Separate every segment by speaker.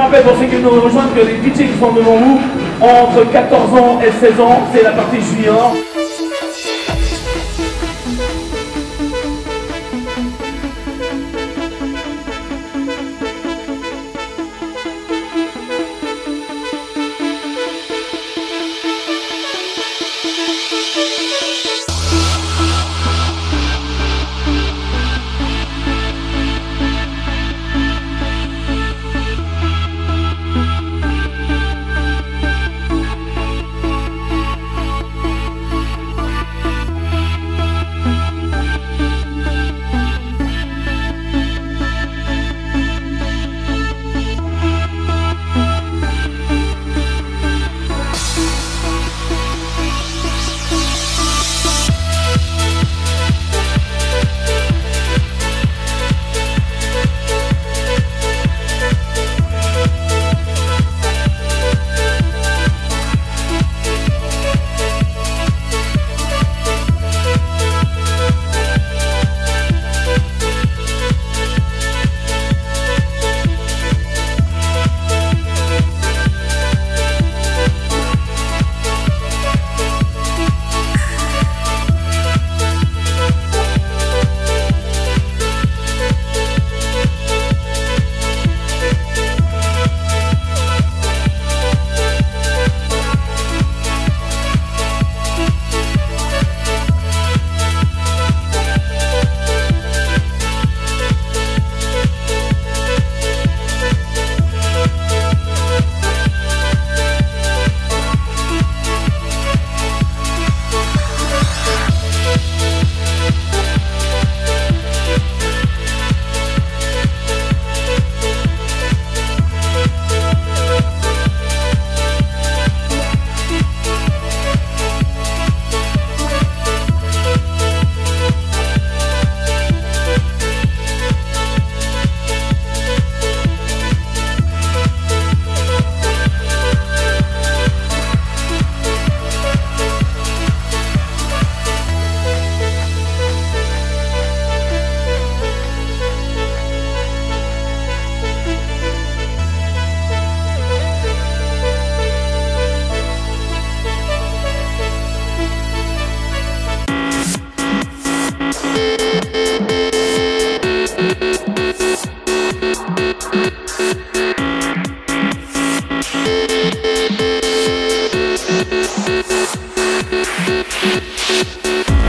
Speaker 1: rappelle pour ceux qui nous rejoignent que les DJ qui sont devant vous entre 14 ans et 16 ans, c'est la partie junior. Música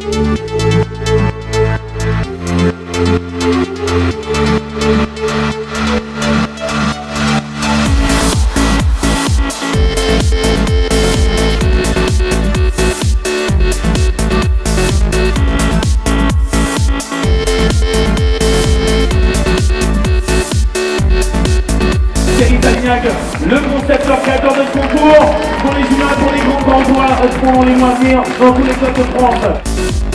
Speaker 1: Música pour les les loisirs, dans tous les clubs de.